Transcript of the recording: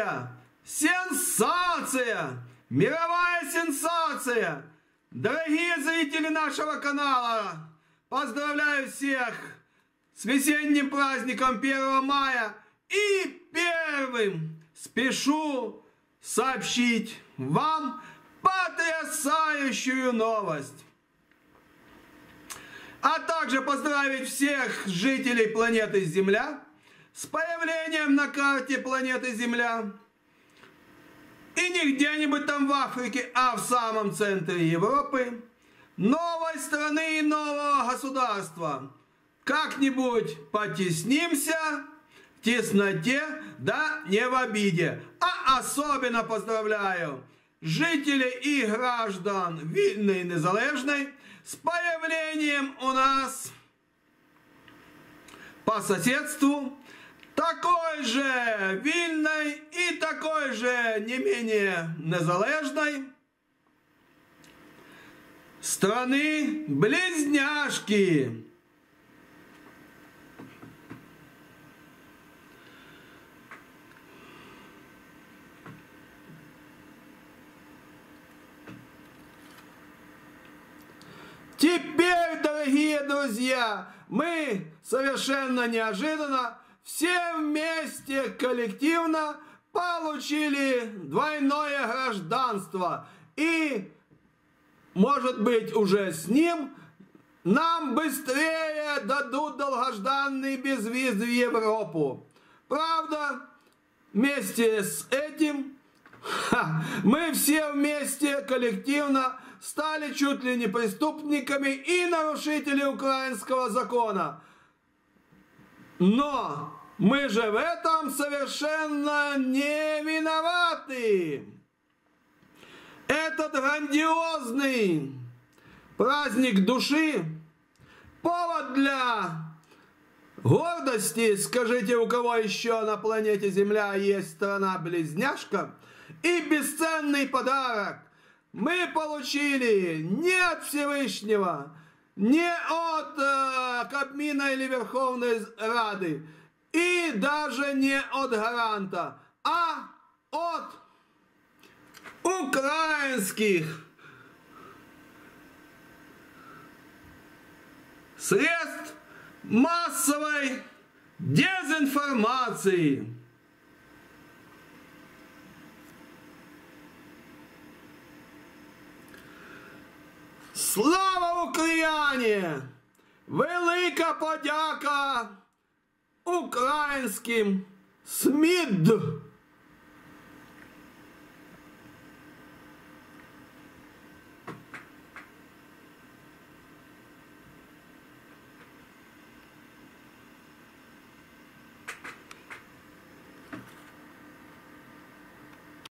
Сенсация! Сенсация! Мировая сенсация! Дорогие зрители нашего канала, поздравляю всех с весенним праздником 1 мая и первым спешу сообщить вам потрясающую новость. А также поздравить всех жителей планеты Земля с появлением на карте планеты Земля и не где-нибудь там в Африке, а в самом центре Европы, новой страны и нового государства. Как-нибудь потеснимся в тесноте, да не в обиде. А особенно поздравляю жителей и граждан Вильной Незалежной с появлением у нас по соседству такой же вільной и такой же не менее незалежной страны близняшки. Теперь, дорогие друзья, мы совершенно неожиданно все вместе коллективно получили двойное гражданство. И, может быть, уже с ним нам быстрее дадут долгожданный безвиз в Европу. Правда, вместе с этим ха, мы все вместе коллективно стали чуть ли не преступниками и нарушители украинского закона. Но мы же в этом совершенно не виноваты. Этот грандиозный праздник души, повод для гордости, скажите, у кого еще на планете Земля есть страна-близняшка, и бесценный подарок мы получили не от Всевышнего, не от э, Кабмина или Верховной Рады, и даже не от гаранта, а от украинских средств массовой дезинформации. Слава Україні! Велика подяка українським СМІД!